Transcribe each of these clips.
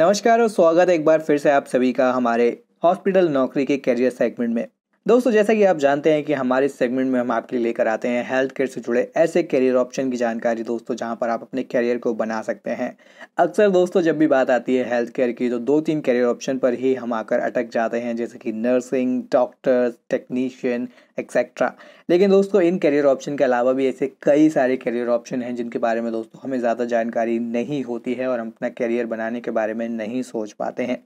नमस्कार और स्वागत है एक बार फिर से आप सभी का हमारे हॉस्पिटल नौकरी के करियर सेगमेंट में। दोस्तों, जैसा कि आप जानते हैं कि हमारे सेगमेंट में हम आपके लिए लेकर आते हैं हेल्थ केयर से जुड़े ऐसे करियर ऑप्शन की जानकारी, दोस्तों, जहाँ पर आप अपने करियर को बना सकते हैं। अक्सर, दोस्तों, जब भी बात आती है हेल्थ केयर की तो दो तीन करियर ऑप्शन पर ही हम आकर अटक जाते हैं, जैसे कि नर्सिंग डॉक्टर्स टेक्नीशियन एक्सेट्रा लेकिन, दोस्तों, इन करियर ऑप्शन के अलावा भी ऐसे कई सारे करियर ऑप्शन हैं, जिनके बारे में, दोस्तों, हमें ज़्यादा जानकारी नहीं होती है और हम अपना करियर बनाने के बारे में नहीं सोच पाते हैं।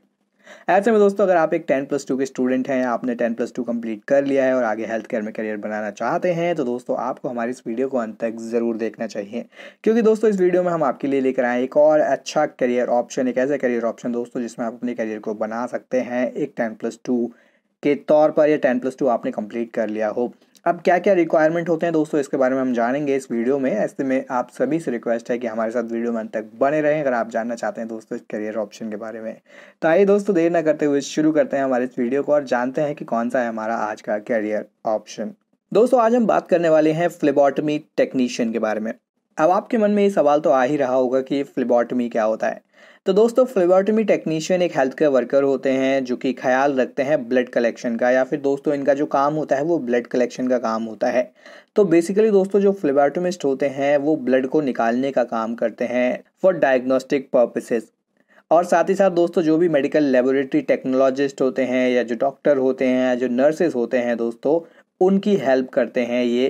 ऐसे में दोस्तों, अगर आप एक टेन प्लस टू के स्टूडेंट हैं, आपने टेन प्लस टू कंप्लीट कर लिया है और आगे हेल्थ केयर में करियर बनाना चाहते हैं तो दोस्तों, आपको हमारी इस वीडियो को अंत तक ज़रूर देखना चाहिए। क्योंकि दोस्तों, इस वीडियो में हम आपके लिए लेकर आए एक और अच्छा करियर ऑप्शन, एक ऐसा करियर ऑप्शन दोस्तों, जिसमें आप अपने करियर को बना सकते हैं, एक टेन प्लस टू के तौर पर या टेन प्लस टू आपने कंप्लीट कर लिया हो। अब क्या क्या रिक्वायरमेंट होते हैं दोस्तों, इसके बारे में हम जानेंगे इस वीडियो में। ऐसे में आप सभी से रिक्वेस्ट है कि हमारे साथ वीडियो में तक बने रहें, अगर आप जानना चाहते हैं दोस्तों इस करियर ऑप्शन के बारे में। तो आइए दोस्तों, देर ना करते हुए शुरू करते हैं हमारे इस वीडियो को और जानते हैं कि कौन सा है हमारा आज का करियर ऑप्शन दोस्तों, आज हम बात करने वाले हैं फ्लिबॉटमी टेक्नीशियन के बारे में। अब आपके मन में ये सवाल तो आ ही रहा होगा कि फ्लिबॉटमी क्या होता है। तो दोस्तों फ्लेबॉटमी टेक्नीशियन एक हेल्थ केयर वर्कर होते हैं जो कि ख्याल रखते हैं ब्लड कलेक्शन का या फिर दोस्तों इनका जो काम होता है वो ब्लड कलेक्शन का काम होता है। तो बेसिकली दोस्तों जो फ्लेबॉटमिस्ट होते हैं वो ब्लड को निकालने का काम करते हैं फॉर डायग्नोस्टिक पर्पसेस और साथ ही साथ दोस्तों जो भी मेडिकल लेबोरेटरी टेक्नोलॉजिस्ट होते हैं या जो डॉक्टर होते हैं, जो नर्सेज होते हैं दोस्तों, उनकी हेल्प करते हैं ये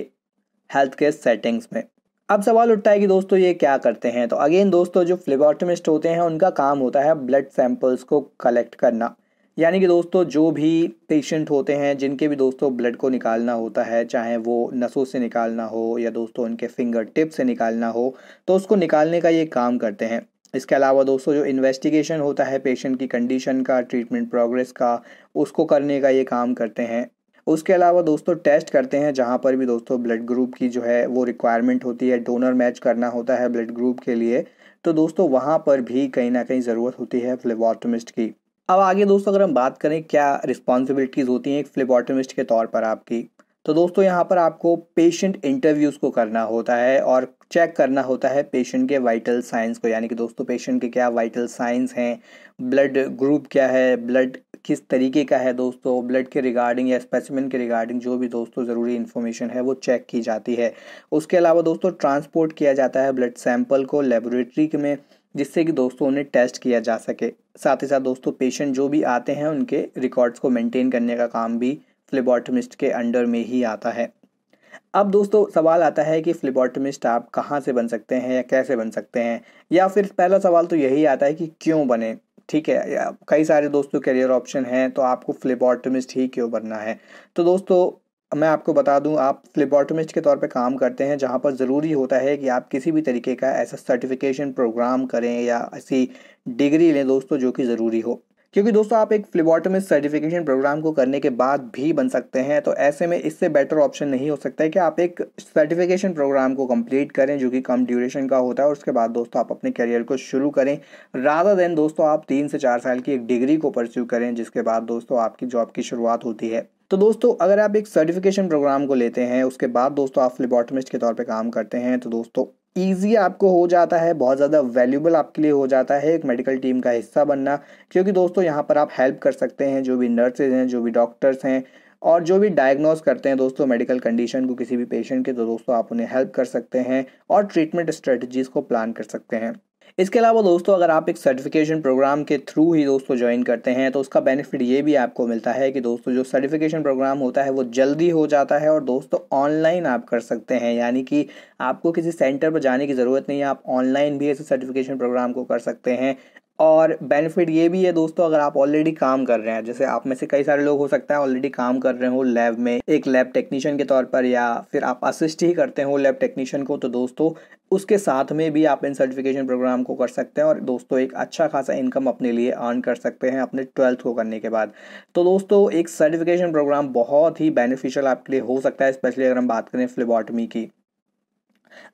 हेल्थ केयर सेटिंग्स में। अब सवाल उठता है कि दोस्तों ये क्या करते हैं? तो अगेन दोस्तों जो फ्लेबॉटमिस्ट होते हैं, उनका काम होता है ब्लड सैंपल्स को कलेक्ट करना। यानी कि दोस्तों जो भी पेशेंट होते हैं, जिनके भी दोस्तों ब्लड को निकालना होता है, चाहे वो नसों से निकालना हो या दोस्तों उनके फिंगर टिप से निकालना हो तो उसको निकालने का ये काम करते हैं। इसके अलावा दोस्तों जो इन्वेस्टिगेशन होता है पेशेंट की कंडीशन का ट्रीटमेंट प्रोग्रेस का, उसको करने का ये काम करते हैं। उसके अलावा दोस्तों टेस्ट करते हैं, जहाँ पर भी दोस्तों ब्लड ग्रुप की जो है वो रिक्वायरमेंट होती है डोनर मैच करना होता है ब्लड ग्रुप के लिए तो दोस्तों वहाँ पर भी कहीं ना कहीं ज़रूरत होती है फ्लेबॉटमिस्ट की। अब आगे दोस्तों अगर हम बात करें क्या रिस्पॉन्सिबिलिटीज़ होती हैं एक फ्लेबॉटमिस्ट के तौर पर आपकी तो दोस्तों यहाँ पर आपको पेशेंट इंटरव्यूज़ को करना होता है और चेक करना होता है पेशेंट के वाइटल साइंस को, यानी कि दोस्तों पेशेंट के क्या वाइटल साइंस हैं ब्लड ग्रुप क्या है ब्लड किस तरीके का है दोस्तों ब्लड के रिगार्डिंग या स्पेसिमिन के रिगार्डिंग जो भी दोस्तों ज़रूरी इन्फॉर्मेशन है वो चेक की जाती है। उसके अलावा दोस्तों ट्रांसपोर्ट किया जाता है ब्लड सैंपल को लेबोरेटरी में, जिससे कि दोस्तों उन्हें टेस्ट किया जा सके। साथ ही साथ दोस्तों पेशेंट जो भी आते हैं, उनके रिकॉर्ड्स को मेंटेन करने का काम भी फ्लिबॉटमिस्ट के अंडर में ही आता है। अब दोस्तों सवाल आता है कि फ्लिबॉटमिस्ट आप कहाँ से बन सकते हैं या कैसे बन सकते हैं? या फिर पहला सवाल तो यही आता है कि क्यों बने? ठीक है कई सारे दोस्तों करियर ऑप्शन हैं तो आपको फ्लिबॉटमिस्ट ही क्यों बनना है? तो दोस्तों, मैं आपको बता दूँ, आप फ्लिबॉटमिस्ट के तौर पे काम करते हैं, जहाँ पर ज़रूरी होता है कि आप किसी भी तरीके का ऐसा सर्टिफिकेशन प्रोग्राम करें या ऐसी डिग्री लें दोस्तों, जो कि ज़रूरी हो। क्योंकि दोस्तों आप एक फ्लिबॉटमिस्ट सर्टिफिकेशन प्रोग्राम को करने के बाद भी बन सकते हैं तो ऐसे में इससे बेटर ऑप्शन नहीं हो सकता है कि आप एक सर्टिफिकेशन प्रोग्राम को कंप्लीट करें जो कि कम ड्यूरेशन का होता है और उसके बाद दोस्तों आप अपने करियर को शुरू करें। राधा देन दोस्तों आप तीन से चार साल की एक डिग्री को परस्यू करें, जिसके बाद दोस्तों आपकी जॉब की शुरुआत होती है। तो दोस्तों अगर आप एक सर्टिफिकेशन प्रोग्राम को लेते हैं, उसके बाद दोस्तों आप फ्लिबॉटमिस्ट के तौर पे काम करते हैं तो दोस्तों ईजी आपको हो जाता है, बहुत ज़्यादा वैल्यूबल आपके लिए हो जाता है एक मेडिकल टीम का हिस्सा बनना। क्योंकि दोस्तों, यहाँ पर आप हेल्प कर सकते हैं, जो भी नर्सेज हैं, जो भी डॉक्टर्स हैं, और जो भी डायग्नोस करते हैं दोस्तों मेडिकल कंडीशन को किसी भी पेशेंट के तो दोस्तों आप उन्हें हेल्प कर सकते हैं और ट्रीटमेंट स्ट्रेटजीज़ को प्लान कर सकते हैं। इसके अलावा दोस्तों, अगर आप एक सर्टिफिकेशन प्रोग्राम के थ्रू ही दोस्तों ज्वाइन करते हैं तो उसका बेनिफिट ये भी आपको मिलता है कि दोस्तों, जो सर्टिफिकेशन प्रोग्राम होता है, वो जल्दी हो जाता है और दोस्तों ऑनलाइन आप कर सकते हैं। यानी कि आपको किसी सेंटर पर जाने की ज़रूरत नहीं है, आप ऑनलाइन भी ऐसे सर्टिफिकेशन प्रोग्राम को कर सकते हैं। और बेनिफिट ये भी है दोस्तों, अगर आप ऑलरेडी काम कर रहे हैं, जैसे आप में से कई सारे लोग हो सकता है ऑलरेडी काम कर रहे हो लैब में, एक लैब टेक्नीशियन के तौर पर या फिर आप असिस्ट ही करते हो लैब टेक्नीशियन को तो दोस्तों, उसके साथ में भी आप इन सर्टिफिकेशन प्रोग्राम को कर सकते हैं और दोस्तों, एक अच्छा खासा इनकम अपने लिए अर्न कर सकते हैं अपने ट्वेल्थ को करने के बाद। तो दोस्तों, एक सर्टिफिकेशन प्रोग्राम बहुत ही बेनिफिशियल आपके लिए हो सकता है स्पेशली अगर हम बात करें फ्लिबॉटमी की।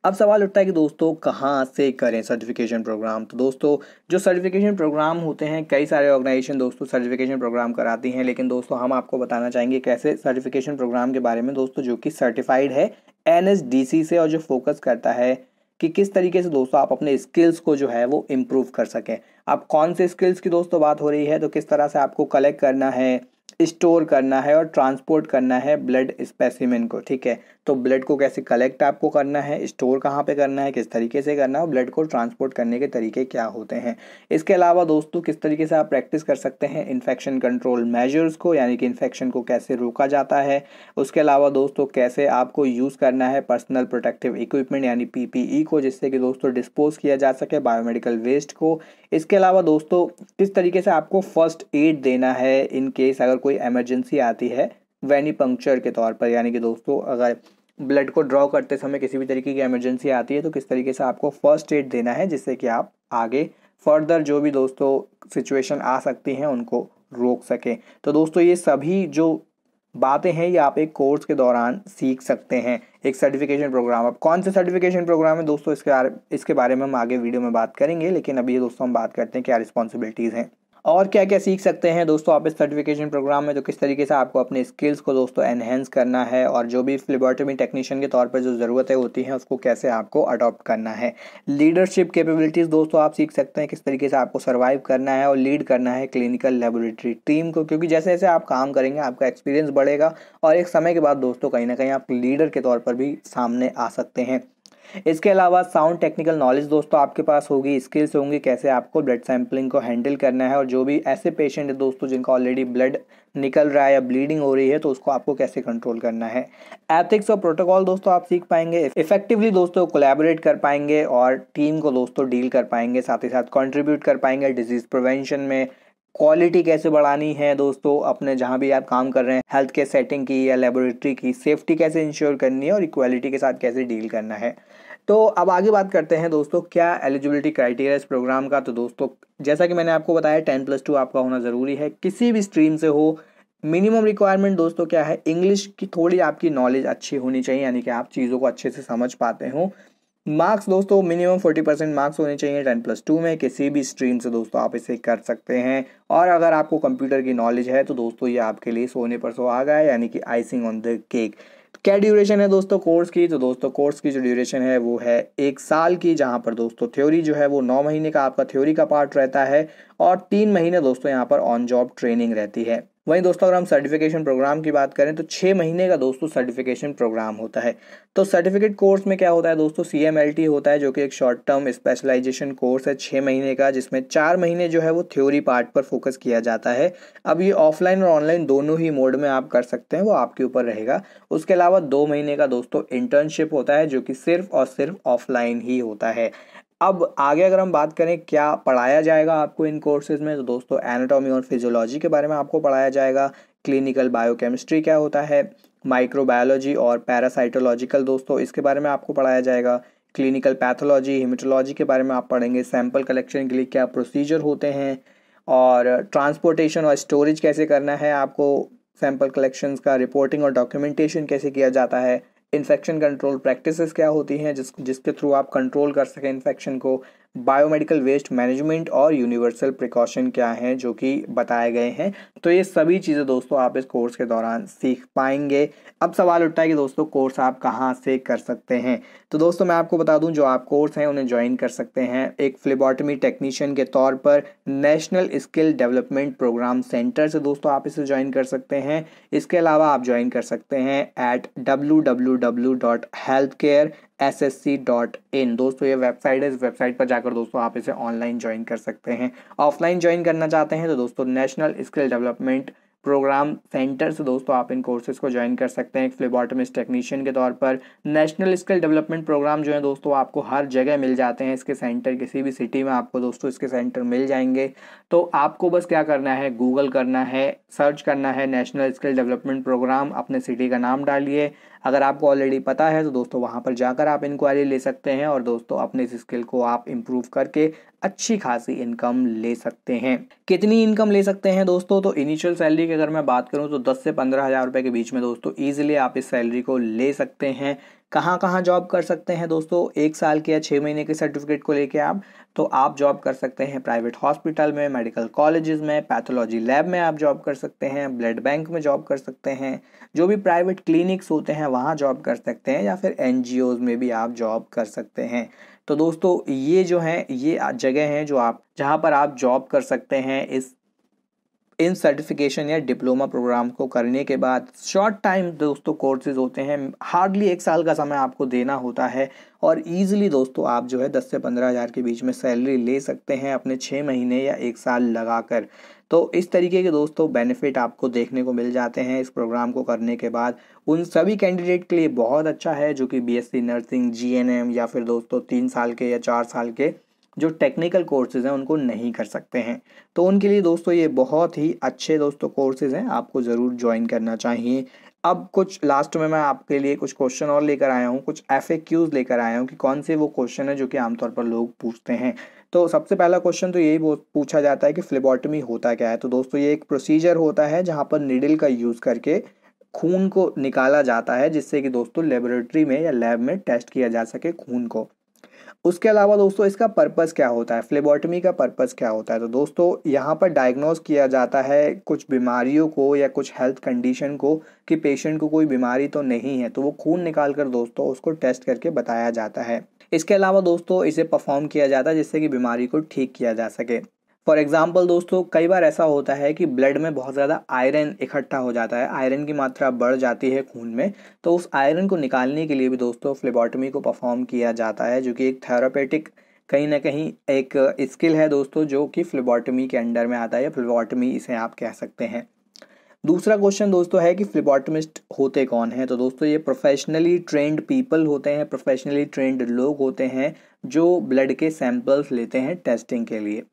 अब सवाल उठता है कि दोस्तों, कहाँ से करें सर्टिफिकेशन प्रोग्राम तो दोस्तों, जो सर्टिफिकेशन प्रोग्राम होते हैं, कई सारे ऑर्गेनाइजेशन दोस्तों सर्टिफिकेशन प्रोग्राम कराती हैं, लेकिन दोस्तों, हम आपको बताना चाहेंगे कैसे सर्टिफिकेशन प्रोग्राम के बारे में दोस्तों, जो कि सर्टिफाइड है एनएसडीसी से और जो फोकस करता है कि किस तरीके से दोस्तों आप अपने स्किल्स को जो है वो इम्प्रूव कर सकें। अब कौन से स्किल्स की दोस्तों बात हो रही है तो किस तरह से आपको कलेक्ट करना है? स्टोर करना है और ट्रांसपोर्ट करना है ब्लड स्पेसिमेन को, ठीक है? तो ब्लड को कैसे कलेक्ट आपको करना है, स्टोर कहाँ पे करना है, किस तरीके से करना है ब्लड को ट्रांसपोर्ट करने के तरीके क्या होते हैं? इसके अलावा दोस्तों, किस तरीके से आप प्रैक्टिस कर सकते हैं इन्फेक्शन कंट्रोल मेजर्स को, यानी कि इन्फेक्शन को कैसे रोका जाता है? उसके अलावा दोस्तों, कैसे आपको यूज़ करना है पर्सनल प्रोटेक्टिव इक्विपमेंट, यानी पीपीई को, जिससे कि दोस्तों डिस्पोज किया जा सके बायोमेडिकल वेस्ट को? इसके अलावा दोस्तों, किस तरीके से आपको फ़र्स्ट एड देना है इन केस अगर कोई एमरजेंसी आती है वैनी पंक्चर के तौर पर, यानी कि दोस्तों, अगर ब्लड को ड्रॉ करते समय किसी भी तरीके की इमरजेंसी आती है तो किस तरीके से आपको फ़र्स्ट एड देना है, जिससे कि आप आगे फर्दर जो भी दोस्तों सिचुएशन आ सकती हैं, उनको रोक सकें। तो दोस्तों, ये सभी जो बातें हैं, ये आप एक कोर्स के दौरान सीख सकते हैं, एक सर्टिफिकेशन प्रोग्राम अब कौन से सर्टिफिकेशन प्रोग्राम है? दोस्तों, इसके इसके बारे में हम आगे वीडियो में बात करेंगे, लेकिन अभी दोस्तों, हम बात करते हैं क्या रिस्पॉन्सिबिलिटीज़ हैं। और क्या क्या सीख सकते हैं दोस्तों आप इस सर्टिफिकेशन प्रोग्राम में? तो किस तरीके से आपको अपने स्किल्स को दोस्तों एनहेंस करना है और जो भी फ्लिबॉटमी टेक्नीशियन के तौर पर जो ज़रूरतें होती हैं, उसको कैसे आपको अडॉप्ट करना है? लीडरशिप कैपेबिलिटीज़ दोस्तों आप सीख सकते हैं, किस तरीके से आपको सर्वाइव करना है और लीड करना है क्लिनिकल लेबोरेटरी टीम को, क्योंकि जैसे जैसे आप काम करेंगे, आपका एक्सपीरियंस बढ़ेगा और एक समय के बाद दोस्तों कहीं ना कहीं आप लीडर के तौर पर भी सामने आ सकते हैं। इसके अलावा साउंड टेक्निकल नॉलेज दोस्तों आपके पास होगी स्किल्स होंगी, कैसे आपको ब्लड सैंपलिंग को हैंडल करना है और जो भी ऐसे पेशेंट है दोस्तों जिनका ऑलरेडी ब्लड निकल रहा है या ब्लीडिंग हो रही है तो उसको आपको कैसे कंट्रोल करना है। एथिक्स और प्रोटोकॉल दोस्तों आप सीख पाएँगे इफेक्टिवली दोस्तों कोलैबोरेट कर पाएँगे और टीम को दोस्तों डील कर पाएँगे, साथ ही साथ कंट्रीब्यूट कर पाएँगे डिज़ीज़ प्रिवेंशन में क्वालिटी कैसे बढ़ानी है दोस्तों? अपने जहाँ भी आप काम कर रहे हैं हेल्थ केयर सेटिंग की या लेबोरेटरी की सेफ्टी कैसे इंश्योर करनी है और इक्वालिटी के साथ कैसे डील करना है? तो अब आगे बात करते हैं दोस्तों, क्या एलिजिबिलिटी क्राइटेरिया इस प्रोग्राम का? तो दोस्तों, जैसा कि मैंने आपको बताया टेन प्लस टू आपका होना ज़रूरी है। किसी भी स्ट्रीम से हो मिनिमम रिक्वायरमेंट दोस्तों क्या है? इंग्लिश की थोड़ी आपकी नॉलेज अच्छी होनी चाहिए, यानी कि आप चीज़ों को अच्छे से समझ पाते हो। मार्क्स दोस्तों, मिनिमम फोर्टी परसेंट मार्क्स होने चाहिए, टेन प्लस टू में, किसी भी स्ट्रीम से दोस्तों आप इसे कर सकते हैं। और अगर आपको कंप्यूटर की नॉलेज है तो दोस्तों ये आपके लिए सोने पर सो आ गया यानी कि आइसिंग ऑन द केक क्या ड्यूरेशन है दोस्तों कोर्स की? तो दोस्तों कोर्स की जो ड्यूरेशन है, वो है एक साल की, जहाँ पर दोस्तों थ्योरी जो है, वो नौ महीने का आपका थ्योरी का पार्ट रहता है। और तीन महीने दोस्तों यहाँ पर ऑन जॉब ट्रेनिंग रहती है। वहीं दोस्तों, अगर हम सर्टिफिकेशन प्रोग्राम की बात करें तो छः महीने का दोस्तों सर्टिफिकेशन प्रोग्राम होता है। तो सर्टिफिकेट कोर्स में क्या होता है दोस्तों? सी एम एल टी होता है, जो कि एक शॉर्ट टर्म स्पेशलाइजेशन कोर्स है छः महीने का, जिसमें चार महीने जो है वो थ्योरी पार्ट पर फोकस किया जाता है। अब ये ऑफलाइन और ऑनलाइन दोनों ही मोड में आप कर सकते हैं, वो आपके ऊपर रहेगा। उसके अलावा दो महीने का दोस्तों इंटर्नशिप होता है, जो कि सिर्फ़ और सिर्फ़ ऑफलाइन ही होता है। अब आगे अगर हम बात करें क्या पढ़ाया जाएगा आपको इन कोर्सेज में तो दोस्तों एनाटॉमी और फिजियोलॉजी के बारे में आपको पढ़ाया जाएगा। क्लिनिकल बायोकेमिस्ट्री क्या होता है? माइक्रोबायोलॉजी और पैरासाइटोलॉजिकल दोस्तों इसके बारे में आपको पढ़ाया जाएगा। क्लिनिकल पैथोलॉजी हिमेटोलॉजी के बारे में आप पढ़ेंगे। सैंपल कलेक्शन के लिए क्या प्रोसीजर होते हैं? और ट्रांसपोर्टेशन और स्टोरेज कैसे करना है आपको? सैंपल कलेक्शंस का रिपोर्टिंग और डॉक्यूमेंटेशन कैसे किया जाता है? इन्फेक्शन कंट्रोल प्रैक्टिसेस क्या होती हैं, जिस, जिसके थ्रू आप कंट्रोल कर सकें इन्फेक्शन को बायोमेडिकल वेस्ट मैनेजमेंट और यूनिवर्सल प्रिकॉशन क्या हैं, जो कि बताए गए हैं। तो ये सभी चीज़ें दोस्तों आप इस कोर्स के दौरान सीख पाएँगे। अब सवाल उठता है कि दोस्तों कोर्स आप कहाँ से कर सकते हैं? तो दोस्तों मैं आपको बता दूँ, जो आप कोर्स हैं उन्हें ज्वाइन कर सकते हैं एक फ्लिबॉटमी टेक्नीशियन के तौर पर national skill development program center से दोस्तों आप इसे ज्वाइन कर सकते हैं। इसके अलावा आप ज्वाइन कर सकते हैं at W W W dot health care S S C dot in दोस्तों, ये वेबसाइट है। इस वेबसाइट पर जाकर दोस्तों आप इसे ऑनलाइन ज्वाइन कर सकते हैं। ऑफलाइन ज्वाइन करना चाहते हैं तो दोस्तों national skill development program center से दोस्तों आप इन कोर्सेज को ज्वाइन कर सकते हैं। फ्लिबॉटमिस्ट टेक्नीशियन के तौर पर नेशनल स्किल डेवलपमेंट प्रोग्राम जो है दोस्तों आपको हर जगह मिल जाते हैं। इसके सेंटर किसी भी सिटी में आपको दोस्तों इसके सेंटर मिल जाएँगे। तो आपको बस क्या करना है? गूगल करना है सर्च करना है नेशनल स्किल डेवलपमेंट प्रोग्राम अपने सिटी का नाम डालिए। अगर आपको ऑलरेडी पता है तो दोस्तों वहाँ पर जाकर आप इंक्वायरी ले सकते हैं और दोस्तों अपने इस स्किल को आप इम्प्रूव करके अच्छी खासी इनकम ले सकते हैं। कितनी इनकम ले सकते हैं दोस्तों? तो इनिशियल सैलरी की अगर मैं बात करूँ तो दस से पंद्रह हज़ार रुपये के बीच में दोस्तों ईजिली आप इस सैलरी को ले सकते हैं। कहाँ कहाँ जॉब कर सकते हैं दोस्तों? एक साल के या छः महीने के सर्टिफिकेट को लेके आप तो आप जॉब कर सकते हैं प्राइवेट हॉस्पिटल में मेडिकल कॉलेजेस में पैथोलॉजी लैब में आप जॉब कर सकते हैं ब्लड बैंक में जॉब कर सकते हैं, जो भी प्राइवेट क्लिनिक्स होते हैं वहाँ जॉब कर सकते हैं या फिर एन में भी आप जॉब कर सकते हैं। तो दोस्तों, ये जो है, ये जगह हैं जो आप, जहाँ पर आप जॉब कर सकते हैं इस इन सर्टिफिकेशन या डिप्लोमा प्रोग्राम को करने के बाद शॉर्ट टाइम दोस्तों कोर्सेज होते हैं। हार्डली एक साल का समय आपको देना होता है और ईजिली दोस्तों आप जो है दस से पंद्रह हज़ार के बीच में सैलरी ले सकते हैं अपने छः महीने या एक साल लगाकर। तो इस तरीके के दोस्तों बेनिफिट आपको देखने को मिल जाते हैं इस प्रोग्राम को करने के बाद। उन सभी कैंडिडेट के लिए बहुत अच्छा है जो कि बीएससी नर्सिंग जीएनएम या फिर दोस्तों तीन साल के या चार साल के जो टेक्निकल कोर्सेज़ हैं, उनको नहीं कर सकते हैं। तो उनके लिए दोस्तों, ये बहुत ही अच्छे दोस्तों कोर्सेज़ हैं। आपको ज़रूर ज्वाइन करना चाहिए। अब कुछ लास्ट में मैं आपके लिए कुछ क्वेश्चन और लेकर आया हूँ, कुछ एफ़ क्यूज़ लेकर आया हूँ कि कौन से वो क्वेश्चन है जो कि आमतौर पर लोग पूछते हैं। तो सबसे पहला क्वेश्चन तो यही पूछा जाता है कि फ्लिबॉटमी होता क्या है? तो दोस्तों, ये एक प्रोसीजर होता है जहाँ पर निडल का यूज़ करके खून को निकाला जाता है, जिससे कि दोस्तों लेबोरेटरी में या लैब में टेस्ट किया जा सके खून को। उसके अलावा दोस्तों, इसका पर्पज़ क्या होता है? फ्लेबोटमी का पर्पज़ क्या होता है? तो दोस्तों, यहाँ पर डायग्नोज किया जाता है कुछ बीमारियों को या कुछ हेल्थ कंडीशन को कि पेशेंट को कोई बीमारी तो नहीं है तो वो खून निकाल कर दोस्तों उसको टेस्ट करके बताया जाता है। इसके अलावा दोस्तों, इसे परफॉर्म किया जाता है जिससे कि बीमारी को ठीक किया जा सके। फॉर एग्ज़ाम्पल दोस्तों, कई बार ऐसा होता है कि ब्लड में बहुत ज़्यादा आयरन इकट्ठा हो जाता है। आयरन की मात्रा बढ़ जाती है खून में तो उस आयरन को निकालने के लिए भी दोस्तों फ्लेबॉटमी को परफॉर्म किया जाता है, जो कि एक थेरापेटिक कहीं ना कहीं एक स्किल है दोस्तों, जो कि फ्लेबॉटमी के अंडर में आता है, या फ्लेबॉटमी इसे आप कह सकते हैं। दूसरा क्वेश्चन दोस्तों है कि फ्लिबॉटमिस्ट होते कौन हैं? तो दोस्तों, ये प्रोफेशनली ट्रेंड पीपल होते हैं प्रोफेशनली ट्रेंड लोग होते हैं, जो ब्लड के सैंपल्स लेते हैं टेस्टिंग के लिए।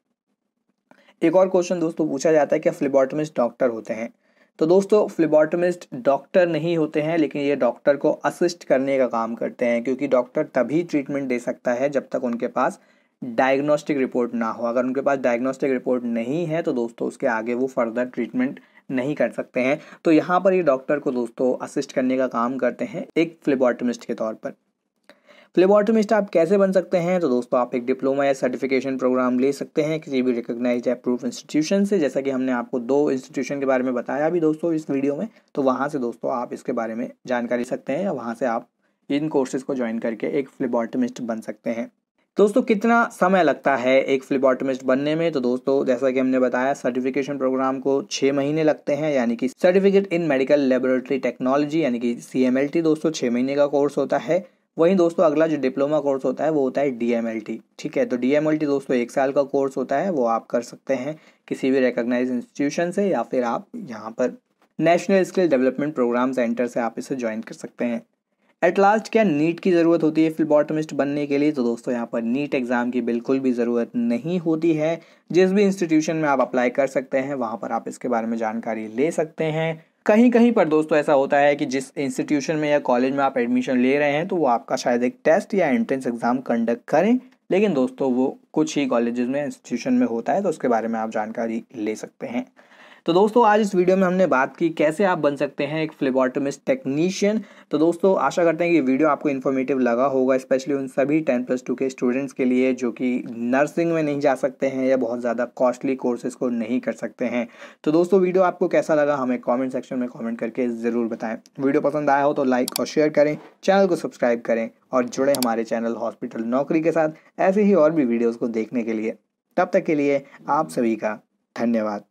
एक और क्वेश्चन दोस्तों पूछा जाता है कि फ्लिबॉटमिस्ट डॉक्टर होते हैं। तो दोस्तों फ्लिबॉटमिस्ट डॉक्टर नहीं होते हैं, लेकिन ये डॉक्टर को असिस्ट करने का काम करते हैं, क्योंकि डॉक्टर तभी ट्रीटमेंट दे सकता है जब तक उनके पास डायग्नोस्टिक रिपोर्ट ना हो। अगर उनके पास डायग्नोस्टिक रिपोर्ट नहीं है तो दोस्तों उसके आगे वो फर्दर ट्रीटमेंट नहीं कर सकते हैं। तो यहाँ पर ये डॉक्टर को दोस्तों असिस्ट करने का काम करते हैं एक फ्लिबॉटमिस्ट के तौर पर। फ्लेबॉटमिस्ट आप कैसे बन सकते हैं? तो दोस्तों, आप एक डिप्लोमा या सर्टिफिकेशन प्रोग्राम ले सकते हैं किसी भी रिकोगनाइज अप्रूव इंस्टीट्यूशन से। जैसा कि हमने आपको दो इंस्टीट्यूशन के बारे में बताया भी दोस्तों इस वीडियो में तो वहाँ से दोस्तों आप इसके बारे में जानकारी सकते हैं या वहाँ से आप इन कोर्सेज को ज्वाइन करके एक फ्लिबॉटमिस्ट बन सकते हैं। दोस्तों, कितना समय लगता है एक फ्लिबॉटमिस्ट बनने में? तो दोस्तों, जैसा कि हमने बताया सर्टिफिकेशन प्रोग्राम को छः महीने लगते हैं, यानी कि certificate in medical laboratory technology यानी कि सीएमएलटी दोस्तों छः महीने का कोर्स होता है। वहीं दोस्तों अगला जो डिप्लोमा कोर्स होता है, वो होता है डीएमएलटी ठीक है तो डीएमएलटी दोस्तों एक साल का कोर्स होता है, वो आप कर सकते हैं किसी भी रिकोगनाइज इंस्टीट्यूशन से या फिर आप यहाँ पर national skill development program center से आप इसे ज्वाइन कर सकते हैं। एट लास्ट क्या नीट की ज़रूरत होती है फिलबॉटमिस्ट बनने के लिए? तो दोस्तों यहाँ पर नीट एग्ज़ाम की बिल्कुल भी ज़रूरत नहीं होती है। जिस भी इंस्टीट्यूशन में आप अप्लाई कर सकते हैं, वहाँ पर आप इसके बारे में जानकारी ले सकते हैं। कहीं कहीं पर दोस्तों ऐसा होता है कि जिस इंस्टीट्यूशन में या कॉलेज में आप एडमिशन ले रहे हैं तो वो आपका शायद एक टेस्ट या एंट्रेंस एग्ज़ाम कंडक्ट करें। लेकिन दोस्तों वो कुछ ही कॉलेजेस में इंस्टीट्यूशन में होता है तो उसके बारे में आप जानकारी ले सकते हैं। तो दोस्तों, आज इस वीडियो में हमने बात की कैसे आप बन सकते हैं एक फ्लिबॉटमिस्ट टेक्नीशियन तो दोस्तों, आशा करते हैं कि वीडियो आपको इन्फॉर्मेटिव लगा होगा स्पेशली उन सभी टेन प्लस टू के स्टूडेंट्स के लिए जो कि नर्सिंग में नहीं जा सकते हैं या बहुत ज़्यादा कॉस्टली कोर्सेज को नहीं कर सकते हैं। तो दोस्तों, वीडियो आपको कैसा लगा हमें कॉमेंट सेक्शन में कॉमेंट करके ज़रूर बताएँ। वीडियो पसंद आया हो तो लाइक और शेयर करें चैनल को सब्सक्राइब करें और जुड़े हमारे चैनल हॉस्पिटल नौकरी के साथ ऐसे ही और भी वीडियोज़ को देखने के लिए। तब तक के लिए आप सभी का धन्यवाद।